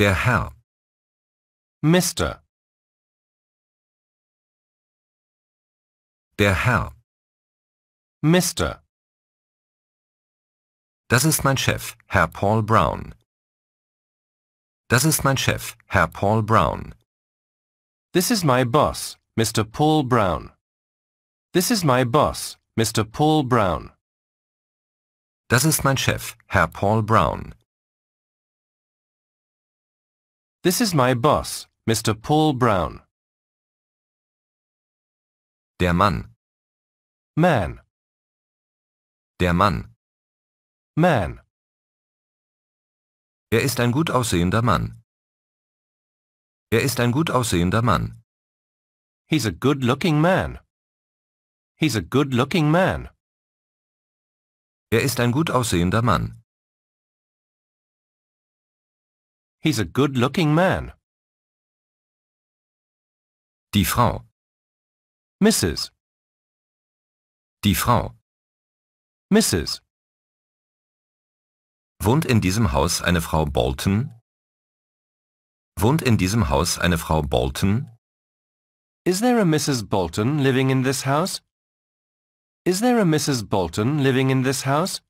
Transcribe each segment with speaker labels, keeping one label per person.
Speaker 1: Der Herr.
Speaker 2: Mr.
Speaker 1: Der Herr.
Speaker 2: Mr.
Speaker 1: Das ist mein Chef, Herr Paul Brown. Das ist mein Chef, Herr Paul Brown.
Speaker 2: This is my boss, Mr. Paul Brown. This is my boss, Mr. Paul Brown.
Speaker 1: Das ist mein Chef, Herr Paul Brown.
Speaker 2: This is my boss, Mr. Paul Brown.
Speaker 1: Der Mann.
Speaker 2: Man.
Speaker 1: Der Mann.
Speaker 2: Man.
Speaker 1: Er ist ein gut aussehender Mann. Er ist ein gut aussehender Mann.
Speaker 2: He's a good-looking man. He's a good-looking man.
Speaker 1: Er ist ein gut aussehender Mann.
Speaker 2: He's a good-looking man.
Speaker 1: Die Frau.
Speaker 2: Mrs.
Speaker 1: Die Frau.
Speaker 2: Mrs.
Speaker 1: Wohnt in diesem Haus eine Frau Bolton? Wohnt in diesem Haus eine Frau Bolton?
Speaker 2: Is there a Mrs. Bolton living in this house? Is there a Mrs. Bolton living in this house?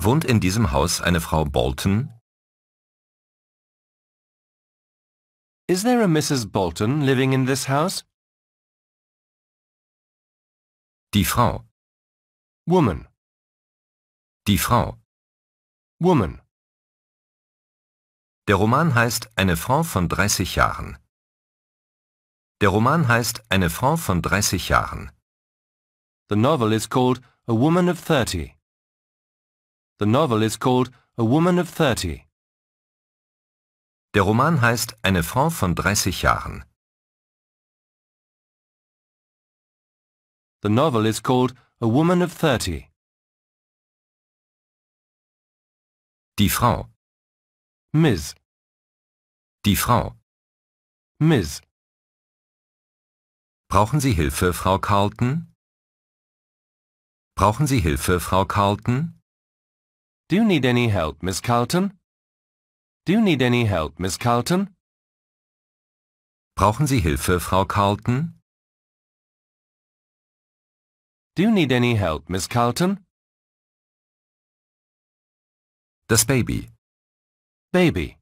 Speaker 1: Wohnt in diesem Haus eine Frau Bolton?
Speaker 2: Is there a Mrs. Bolton living in this house?
Speaker 1: Die Frau.
Speaker 2: Woman.
Speaker 1: Die Frau.
Speaker 2: Woman.
Speaker 1: Der Roman heißt Eine Frau von 30 Jahren. Der Roman heißt Eine Frau von 30 Jahren.
Speaker 2: The novel is called A Woman of Thirty. The novel is called A Woman of Thirty.
Speaker 1: Der Roman heißt Eine Frau von 30 Jahren.
Speaker 2: The novel is called A Woman of Thirty.
Speaker 1: Die Frau.
Speaker 2: Ms.
Speaker 1: Die Frau.
Speaker 2: Ms.
Speaker 1: Brauchen Sie Hilfe, Frau Carlton? Brauchen Sie Hilfe, Frau Carlton?
Speaker 2: Do you need any help, Miss Carlton? Do you need any help, Miss Carlton?
Speaker 1: Brauchen Sie Hilfe, Frau Carlton?
Speaker 2: Do you need any help, Miss Carlton?
Speaker 1: Das Baby.
Speaker 2: Baby.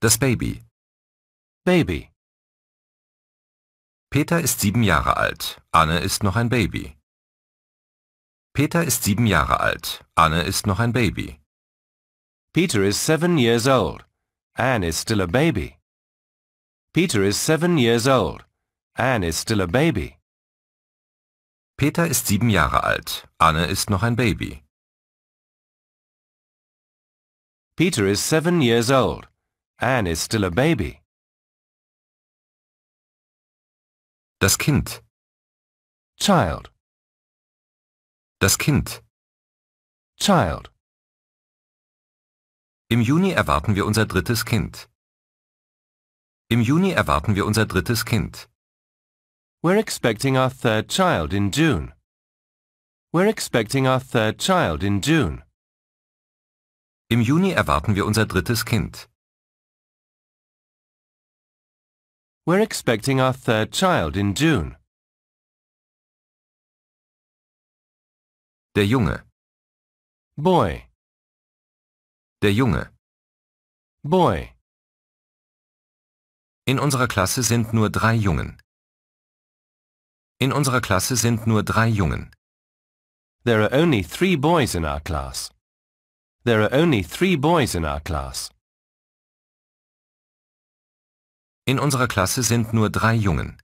Speaker 1: Das Baby.
Speaker 2: Baby.
Speaker 1: Peter ist sieben Jahre alt. Anne ist noch ein Baby. Peter ist sieben Jahre alt. Anne ist noch ein Baby.
Speaker 2: Peter is seven years old. Anne is still a baby. Peter is seven years old. Anne is still a baby.
Speaker 1: Peter ist sieben Jahre alt. Anne ist noch ein Baby.
Speaker 2: Peter is seven years old. Anne is still a baby.
Speaker 1: Das Kind.
Speaker 2: Child.
Speaker 1: Das Kind.
Speaker 2: Child.
Speaker 1: Im Juni erwarten wir unser drittes Kind. Im Juni erwarten wir unser drittes Kind.
Speaker 2: We're expecting our third child in June. We're expecting our third child in June.
Speaker 1: Im Juni erwarten wir unser drittes Kind.
Speaker 2: We're expecting our third child in June.
Speaker 1: Der Junge.
Speaker 2: Boy.
Speaker 1: Der Junge.
Speaker 2: Boy.
Speaker 1: In unserer Klasse sind nur drei Jungen. In unserer Klasse sind nur drei Jungen.
Speaker 2: There are only three boys in our class. There are only three boys in our class.
Speaker 1: In unserer Klasse sind nur drei Jungen.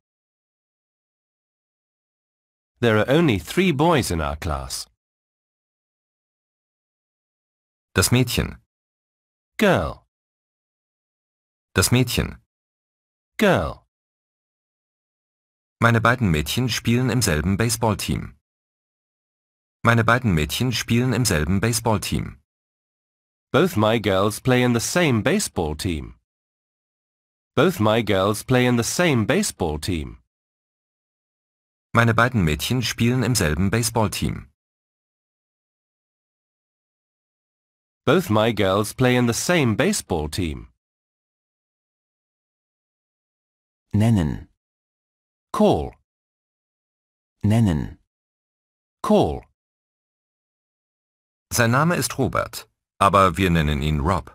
Speaker 2: There are only three boys in our class.
Speaker 1: Das Mädchen.
Speaker 2: Girl.
Speaker 1: Das Mädchen.
Speaker 2: Girl.
Speaker 1: Meine beiden Mädchen spielen im selben Baseballteam. Meine beiden Mädchen spielen im selben Baseballteam.
Speaker 2: Both my girls play in the same baseball team. Both my girls play in the same baseball team.
Speaker 1: Meine beiden Mädchen spielen im selben Baseballteam.
Speaker 2: Both my girls play in the same baseball team.
Speaker 3: nennen,
Speaker 2: Call.
Speaker 3: nennen,
Speaker 2: Call.
Speaker 1: Sein Name ist Robert, aber wir nennen ihn Rob.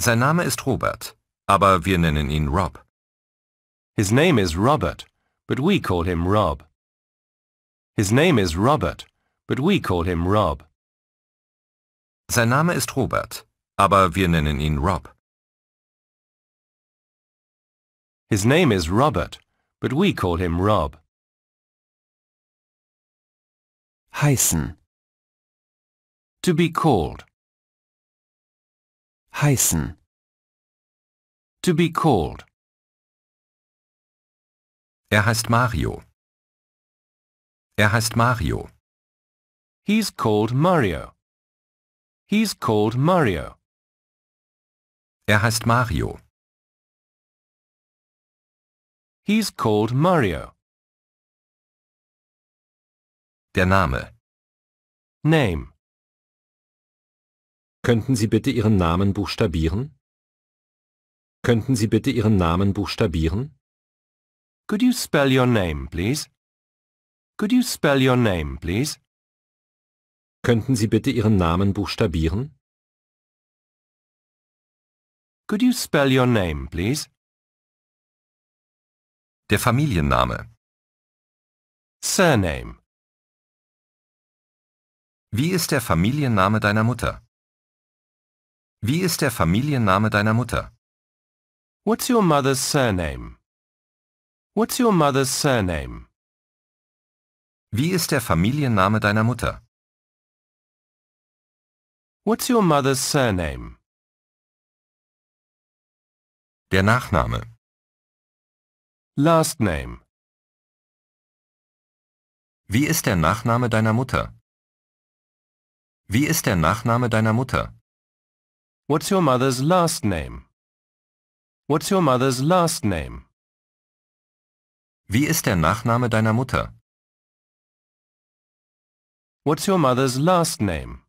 Speaker 1: Sein Name ist Robert, aber wir nennen ihn Rob.
Speaker 2: His name is Robert, but we call him Rob. His name is Robert, but we call him Rob.
Speaker 1: Sein Name ist Robert, aber wir nennen ihn Rob.
Speaker 2: His name is Robert, but we call him Rob.
Speaker 3: heißen,
Speaker 2: To be called.
Speaker 3: heißen,
Speaker 2: To be called.
Speaker 1: Er heißt Mario. Er heißt Mario.
Speaker 2: He's called Mario. He's called Mario.
Speaker 1: Er heißt Mario.
Speaker 2: He's called Mario.
Speaker 1: Der Name.
Speaker 2: Name.
Speaker 4: Könnten Sie bitte Ihren Namen buchstabieren? Könnten Sie bitte Ihren Namen buchstabieren?
Speaker 2: Could you spell your name, please? Could you spell your name, please?
Speaker 4: Könnten Sie bitte Ihren Namen buchstabieren?
Speaker 2: Could you spell your name, please?
Speaker 1: Der Familienname.
Speaker 2: Surname.
Speaker 1: Wie ist der Familienname deiner Mutter? Wie ist der Familienname deiner Mutter?
Speaker 2: What's your mother's surname? What's your mother's surname?
Speaker 1: Wie ist der Familienname deiner Mutter?
Speaker 2: What's your mother's surname?
Speaker 1: Der Nachname.
Speaker 2: Last name.
Speaker 1: Wie ist der Nachname deiner Mutter? Wie ist der Nachname deiner Mutter?
Speaker 2: What's your mother's last name? What's your mother's last name?
Speaker 1: Wie ist der Nachname deiner Mutter?
Speaker 2: What's your mother's last name?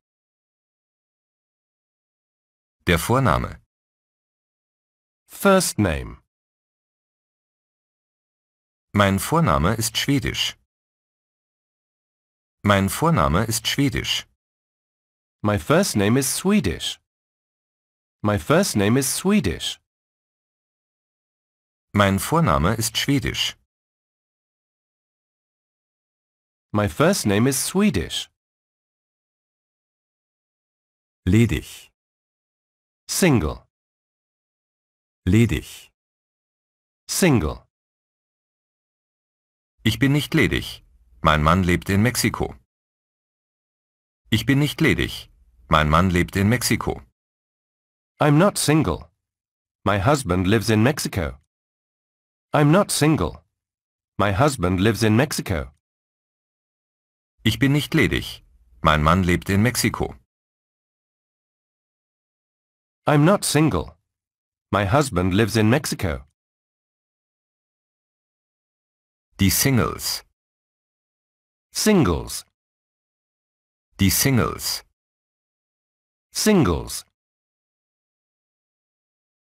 Speaker 1: Der Vorname.
Speaker 2: First name.
Speaker 1: Mein Vorname ist Schwedisch. Mein Vorname ist Schwedisch.
Speaker 2: My first name is Swedish. My first name is Swedish.
Speaker 1: Mein Vorname ist Schwedisch.
Speaker 2: My first name is Swedish.
Speaker 4: Ledig,
Speaker 2: Single.
Speaker 4: ledig.
Speaker 2: Single.
Speaker 1: Ich bin nicht ledig. Mein Mann lebt in Mexiko. Ich bin nicht ledig. Mein Mann lebt in Mexiko.
Speaker 2: I'm not single. My husband lives in Mexico. I'm not single. My husband lives in Mexico.
Speaker 1: Ich bin nicht ledig. Mein Mann lebt in Mexiko.
Speaker 2: I'm not single. My husband lives in Mexico.
Speaker 1: Die Singles.
Speaker 2: Singles.
Speaker 1: Die Singles.
Speaker 2: Singles.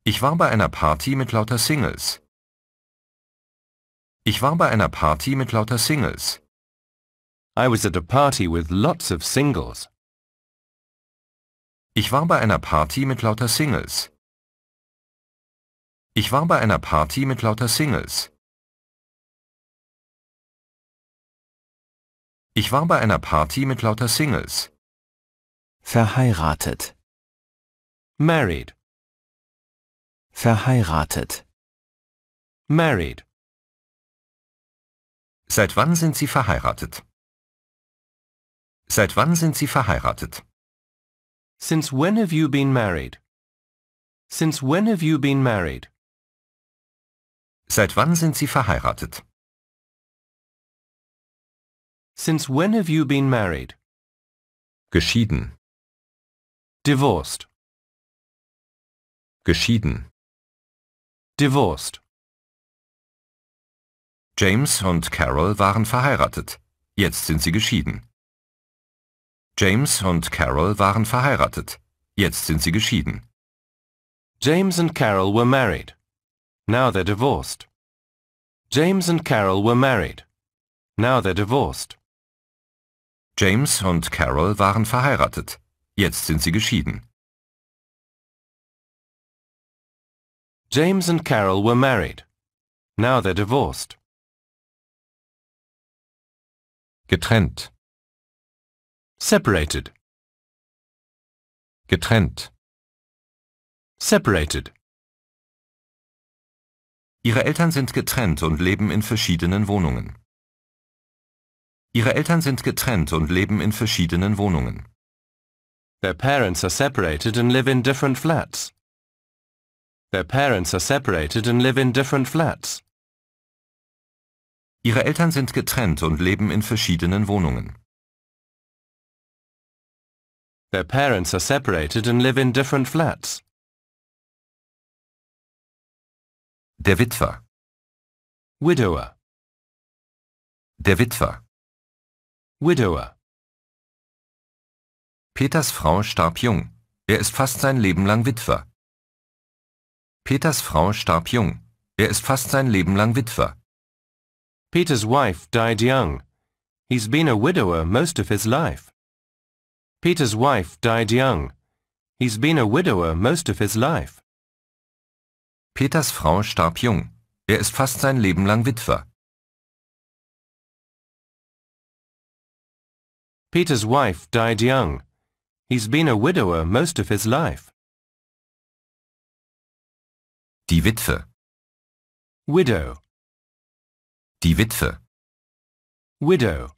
Speaker 1: Ich war bei einer Party mit lauter Singles. Ich war bei einer Party mit lauter Singles.
Speaker 2: I was at a party with lots of singles.
Speaker 1: Ich war bei einer Party mit lauter Singles. Ich war bei einer Party mit lauter Singles. Ich war bei einer Party mit lauter Singles.
Speaker 3: verheiratet,
Speaker 2: Married.
Speaker 3: verheiratet,
Speaker 2: Married.
Speaker 1: Seit wann sind Sie verheiratet? Seit wann sind Sie verheiratet?
Speaker 2: Since when have you been married? Since when have you been married?
Speaker 1: Seit wann sind Sie verheiratet?
Speaker 2: Since when have you been married?
Speaker 1: Geschieden.
Speaker 2: Divorced.
Speaker 1: Geschieden.
Speaker 2: Divorced.
Speaker 1: James und Carol waren verheiratet. Jetzt sind sie geschieden. James und Carol waren verheiratet. Jetzt sind sie geschieden.
Speaker 2: James and Carol were married. Now they're divorced. James and Carol were married. Now they're divorced.
Speaker 1: James und Carol waren verheiratet. Jetzt sind sie geschieden.
Speaker 2: James and Carol were married. Now they're divorced.
Speaker 1: Getrennt.
Speaker 2: Separated.
Speaker 1: Getrennt.
Speaker 2: Separated.
Speaker 1: Ihre Eltern sind getrennt und leben in verschiedenen Wohnungen. Ihre Eltern sind getrennt und leben in verschiedenen Wohnungen.
Speaker 2: Their parents are separated and live in different flats. Their parents are separated and live in different flats.
Speaker 1: Ihre Eltern sind getrennt und leben in verschiedenen Wohnungen.
Speaker 2: Their parents are separated and live in different flats.
Speaker 1: Der Witwer.
Speaker 2: Widower.
Speaker 1: Der Witwer.
Speaker 2: Widower.
Speaker 1: Peters Frau starb jung. Er ist fast sein Leben lang Witwer. Peters Frau starb jung. Er ist fast sein Leben lang Witwer.
Speaker 2: Peter's wife died young. He's been a widower most of his life. Peter's wife died young. He's been a widower most of his life.
Speaker 1: Peters Frau starb jung. Er ist fast sein Leben lang Witwer.
Speaker 2: Peter's wife died young. He's been a widower most of his life.
Speaker 1: Die Witwe.
Speaker 2: Widow.
Speaker 1: Die Witwe.
Speaker 2: Widow.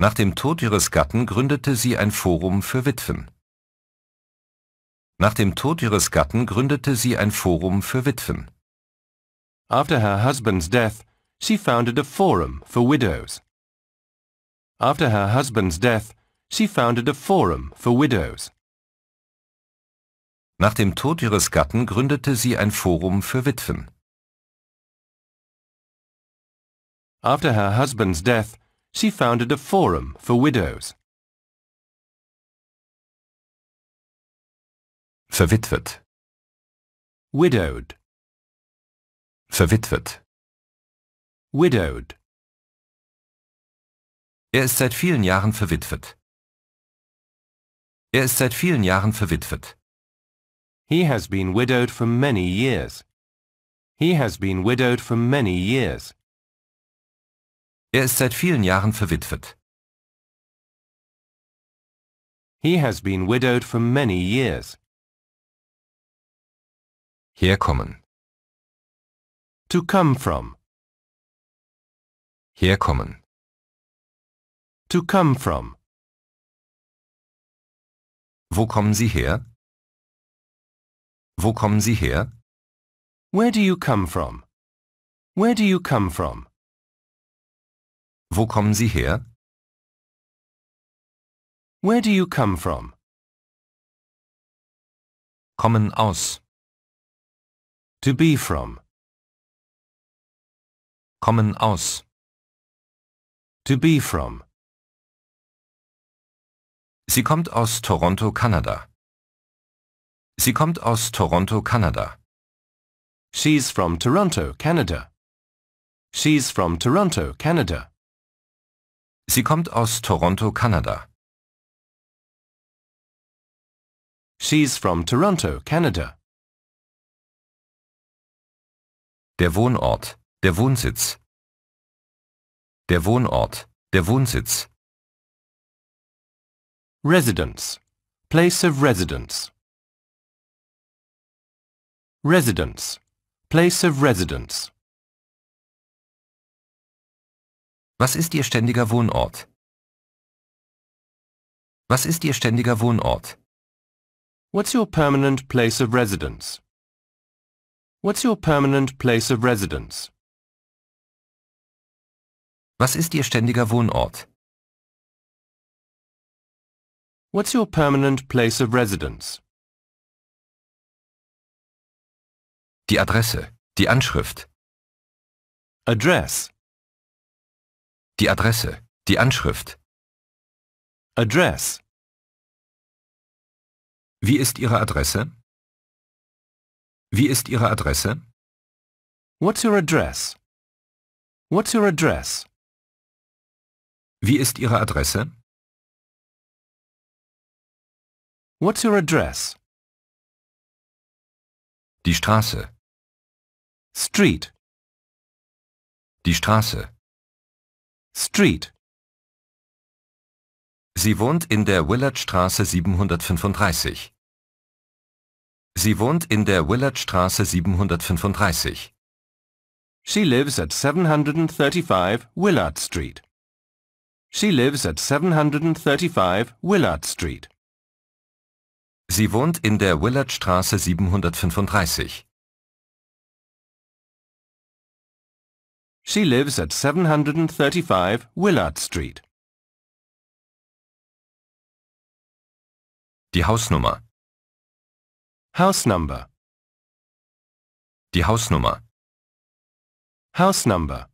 Speaker 1: Nach dem Tod ihres Gatten gründete sie ein Forum für Witwen. Nach dem Tod ihres Gatten gründete sie ein Forum für Witwen.
Speaker 2: After her husband's death, she founded a forum for widows. After her husband's death, she founded a forum for widows.
Speaker 1: Nach dem Tod ihres Gatten gründete sie ein Forum für Witwen.
Speaker 2: After her husband's death, she founded a forum for widows.
Speaker 1: Verwitwet.
Speaker 2: Widowed.
Speaker 1: Verwitwet.
Speaker 2: Widowed.
Speaker 1: Er ist seit vielen Jahren verwitwet. Er ist seit vielen Jahren verwitwet.
Speaker 2: He has been widowed for many years. He has been widowed for many years.
Speaker 1: Er ist seit vielen Jahren verwitwet.
Speaker 2: He has been widowed for many years.
Speaker 1: Herkommen.
Speaker 2: To come from.
Speaker 1: Herkommen.
Speaker 2: To come from.
Speaker 1: Wo kommen Sie her? Wo kommen Sie her?
Speaker 2: Where do you come from? Where do you come from?
Speaker 1: Wo kommen Sie her?
Speaker 2: Where do you come from?
Speaker 1: Kommen aus.
Speaker 2: To be from.
Speaker 1: Kommen aus.
Speaker 2: To be from.
Speaker 1: Sie kommt aus Toronto, Kanada. Sie kommt aus Toronto, Kanada.
Speaker 2: She's from Toronto, Canada. She's from Toronto, Canada.
Speaker 1: Sie kommt aus Toronto, Kanada.
Speaker 2: She's from Toronto, Canada.
Speaker 1: Der Wohnort, der Wohnsitz. Der Wohnort, der Wohnsitz.
Speaker 2: Residence. Place of residence. Residence. Place of residence.
Speaker 1: Was ist Ihr ständiger Wohnort? Was ist Ihr ständiger Wohnort?
Speaker 2: What's your permanent place of residence? What's your permanent place of residence?
Speaker 1: Was ist Ihr ständiger Wohnort?
Speaker 2: What's your permanent place of residence?
Speaker 1: Die Adresse, die Anschrift.
Speaker 2: Address.
Speaker 1: Die Adresse, die Anschrift.
Speaker 2: Address.
Speaker 1: Wie ist Ihre Adresse? Wie ist Ihre Adresse?
Speaker 2: What's your address? What's your address?
Speaker 1: Wie ist Ihre Adresse?
Speaker 2: What's your address?
Speaker 1: Die Straße.
Speaker 2: Street.
Speaker 1: Die Straße.
Speaker 2: Street.
Speaker 1: Sie wohnt in der Willardstraße 735. Sie wohnt in der Willardstraße 735.
Speaker 2: She lives at 735 Willard Street. She lives at 735 Willard Street.
Speaker 1: Sie wohnt in der Willardstraße 735.
Speaker 2: She lives at 735 Willard Street.
Speaker 1: Die Hausnummer.
Speaker 2: House number.
Speaker 1: Die Hausnummer.
Speaker 2: House number.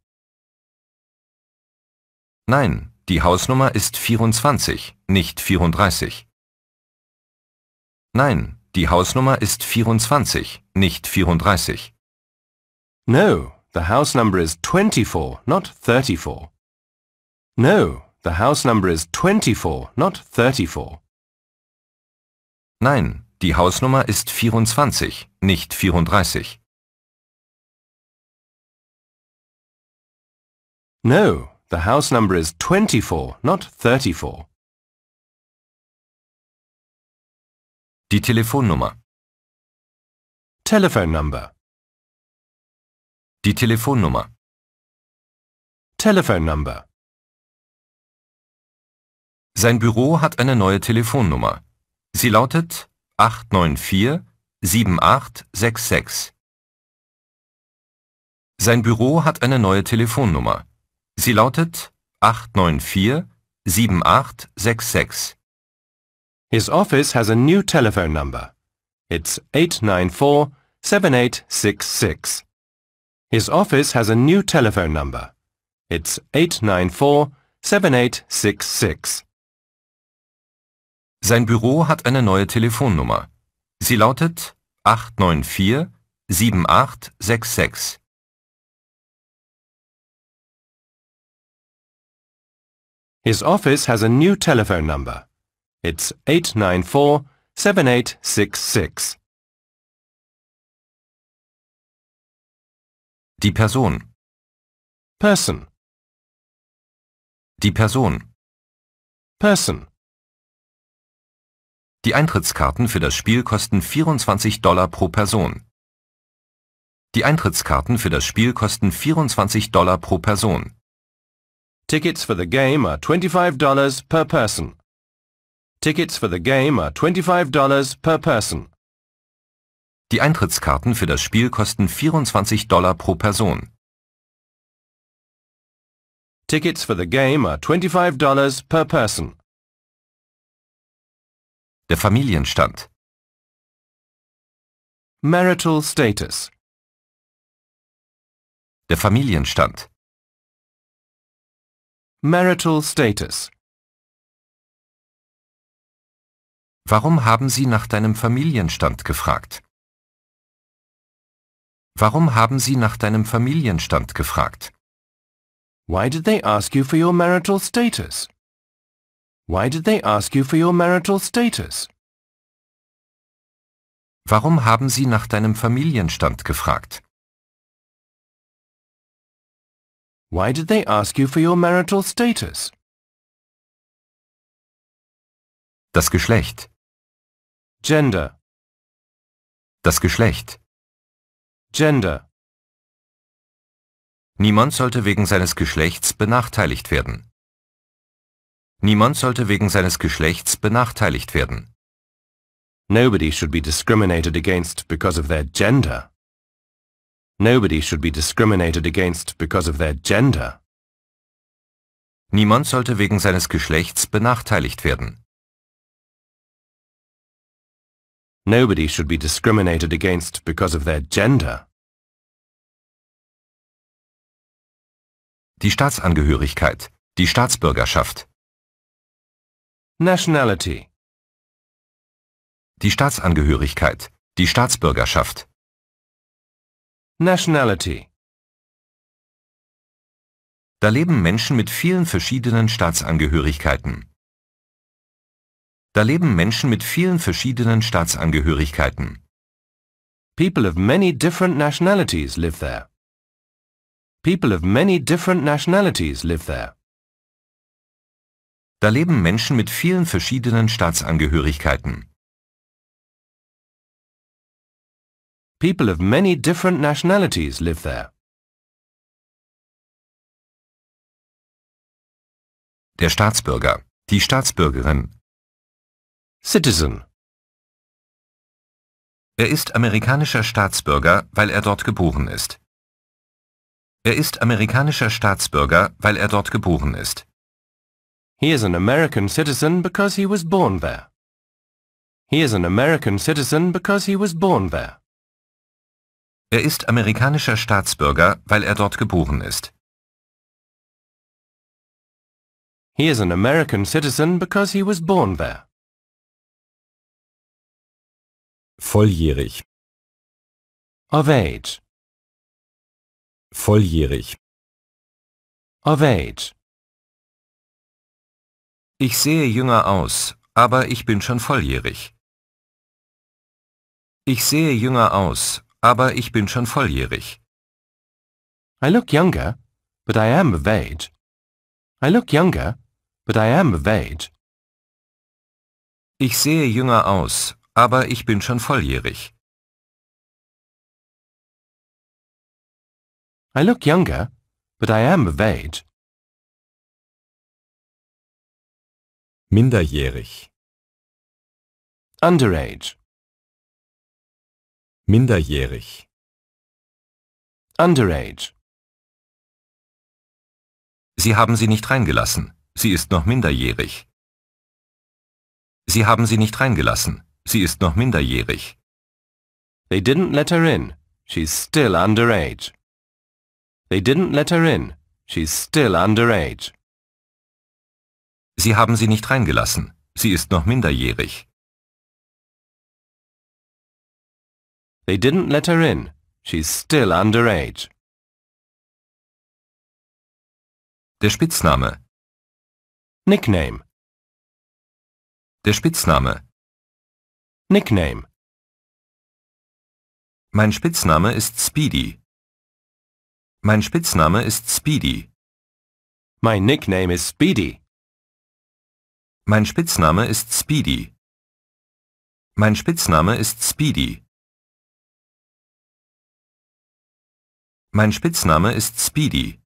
Speaker 1: Nein, die Hausnummer ist 24, nicht 34. Nein, die Hausnummer ist 24, nicht 34.
Speaker 2: No, the house number is 24, not 34. No, the house number is 24, not 34.
Speaker 1: Nein, die Hausnummer ist 24, nicht 34.
Speaker 2: No, the house number is 24, not 34.
Speaker 1: Die Telefonnummer.
Speaker 2: Telephone number.
Speaker 1: Die Telefonnummer.
Speaker 2: Telephone number.
Speaker 1: Sein Büro hat eine neue Telefonnummer. Sie lautet 894 7866. Sein Büro hat eine neue Telefonnummer. Sie lautet 894 7866.
Speaker 2: His office has a new telephone number. It's 894 7866. His office has a new telephone number. It's 894 7866.
Speaker 1: Sein Büro hat eine neue Telefonnummer. Sie lautet 894 7866.
Speaker 2: His office has a new telephone number. It's 894
Speaker 1: Die Person.
Speaker 2: Person.
Speaker 1: Die Person.
Speaker 2: Person.
Speaker 1: Die Eintrittskarten für das Spiel kosten 24 Dollar pro Person. Die Eintrittskarten für das Spiel kosten 24 Dollar pro Person.
Speaker 2: Tickets for the game are $25 per person. Tickets for the game are $25 per person.
Speaker 1: Die Eintrittskarten für das Spiel kosten 24 Dollar pro Person.
Speaker 2: Tickets for the game are $25 per person.
Speaker 1: Der Familienstand.
Speaker 2: Marital status.
Speaker 1: Der Familienstand.
Speaker 2: Marital status.
Speaker 1: Warum haben Sie nach deinem Familienstand gefragt? Warum haben Sie nach deinem Familienstand gefragt?
Speaker 2: Why did they ask you for your marital status? Why did they ask you for your marital status?
Speaker 1: Warum haben Sie nach deinem Familienstand gefragt?
Speaker 2: Why did they ask you for your marital status?
Speaker 1: Das Geschlecht.
Speaker 2: Gender.
Speaker 1: Das Geschlecht.
Speaker 2: Gender.
Speaker 1: Niemand sollte wegen seines Geschlechts benachteiligt werden. Niemand sollte wegen seines Geschlechts benachteiligt werden.
Speaker 2: Nobody should be discriminated against because of their gender. Nobody should be discriminated against because of their gender.
Speaker 1: Niemand sollte wegen seines Geschlechts benachteiligt werden.
Speaker 2: Nobody should be discriminated against because of their gender.
Speaker 1: Die Staatsangehörigkeit. Die Staatsbürgerschaft.
Speaker 2: Nationality.
Speaker 1: Die Staatsangehörigkeit, die Staatsbürgerschaft.
Speaker 2: Nationality.
Speaker 1: Da leben Menschen mit vielen verschiedenen Staatsangehörigkeiten. Da leben Menschen mit vielen verschiedenen Staatsangehörigkeiten.
Speaker 2: People of many different nationalities live there. People of many different nationalities live there.
Speaker 1: Da leben Menschen mit vielen verschiedenen Staatsangehörigkeiten.
Speaker 2: People of many different nationalities live there.
Speaker 1: Der Staatsbürger, die Staatsbürgerin.
Speaker 2: Citizen.
Speaker 1: Er ist amerikanischer Staatsbürger, weil er dort geboren ist. Er ist amerikanischer Staatsbürger, weil er dort geboren ist.
Speaker 2: He is an American citizen because he was born there. He is an American citizen because he was born there.
Speaker 1: Er ist amerikanischer Staatsbürger, weil er dort geboren ist.
Speaker 2: He is an American citizen because he was born there.
Speaker 4: Volljährig.
Speaker 2: Of age.
Speaker 4: Volljährig.
Speaker 2: Of age.
Speaker 1: Ich sehe jünger aus, aber ich bin schon volljährig. Ich sehe jünger aus, aber ich bin schon volljährig.
Speaker 2: I look younger, but I am of age. I look younger, but I am of age.
Speaker 1: Ich sehe jünger aus, aber ich bin schon volljährig.
Speaker 2: I look younger, but I am of age.
Speaker 4: Minderjährig.
Speaker 2: Underage.
Speaker 4: Minderjährig.
Speaker 2: Underage.
Speaker 1: Sie haben sie nicht reingelassen. Sie ist noch minderjährig. Sie haben sie nicht reingelassen. Sie ist noch minderjährig.
Speaker 2: They didn't let her in. She's still underage. They didn't let her in. She's still underage.
Speaker 1: Sie haben sie nicht reingelassen. Sie ist noch minderjährig.
Speaker 2: They didn't let her in. She's still underage.
Speaker 1: Der Spitzname.
Speaker 2: Nickname.
Speaker 1: Der Spitzname.
Speaker 2: Nickname.
Speaker 1: Mein Spitzname ist Speedy. Mein Spitzname ist Speedy.
Speaker 2: My nickname is Speedy.
Speaker 1: Mein Spitzname ist Speedy. Mein Spitzname ist Speedy. Mein Spitzname ist Speedy.